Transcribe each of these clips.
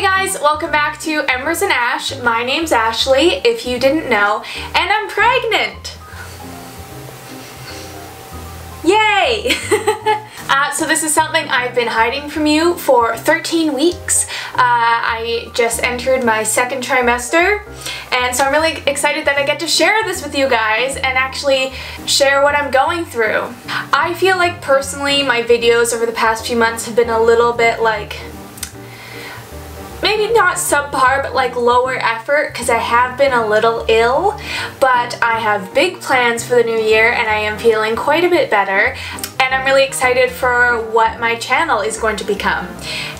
Hey guys, welcome back to Embers and Ash. My name's Ashley, if you didn't know, and I'm pregnant! Yay! uh, so this is something I've been hiding from you for 13 weeks. Uh, I just entered my second trimester and so I'm really excited that I get to share this with you guys and actually share what I'm going through. I feel like personally my videos over the past few months have been a little bit like maybe not subpar, but like lower effort because I have been a little ill, but I have big plans for the new year and I am feeling quite a bit better and I'm really excited for what my channel is going to become.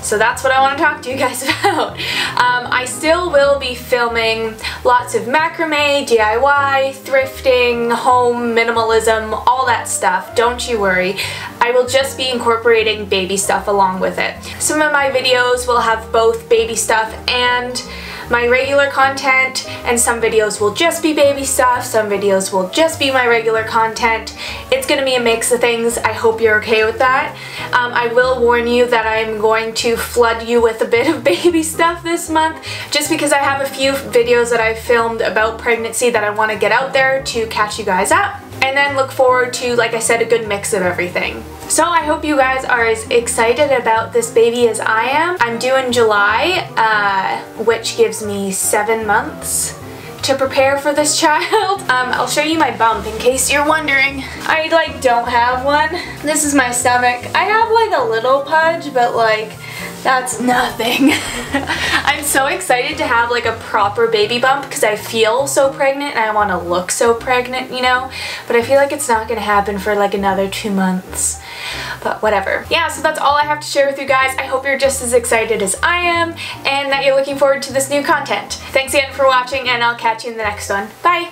So that's what I want to talk to you guys about. Um, I still will be filming lots of macrame, DIY, thrifting, home, minimalism, all that stuff. Don't you worry. I will just be incorporating baby stuff along with it. Some of my videos will have both baby stuff and my regular content and some videos will just be baby stuff, some videos will just be my regular content. It's gonna be a mix of things. I hope you're okay with that. Um, I will warn you that I'm going to flood you with a bit of baby stuff this month just because I have a few videos that I've filmed about pregnancy that I want to get out there to catch you guys up and then look forward to, like I said, a good mix of everything. So I hope you guys are as excited about this baby as I am. I'm due in July, uh, which gives me seven months to prepare for this child. Um, I'll show you my bump in case you're wondering. I like don't have one. This is my stomach. I have like a little pudge, but like that's nothing. I'm so excited to have like a proper baby bump because I feel so pregnant and I want to look so pregnant, you know? But I feel like it's not going to happen for like another two months. But whatever. Yeah, so that's all I have to share with you guys. I hope you're just as excited as I am and that you're looking forward to this new content. Thanks again for watching and I'll catch you in the next one. Bye!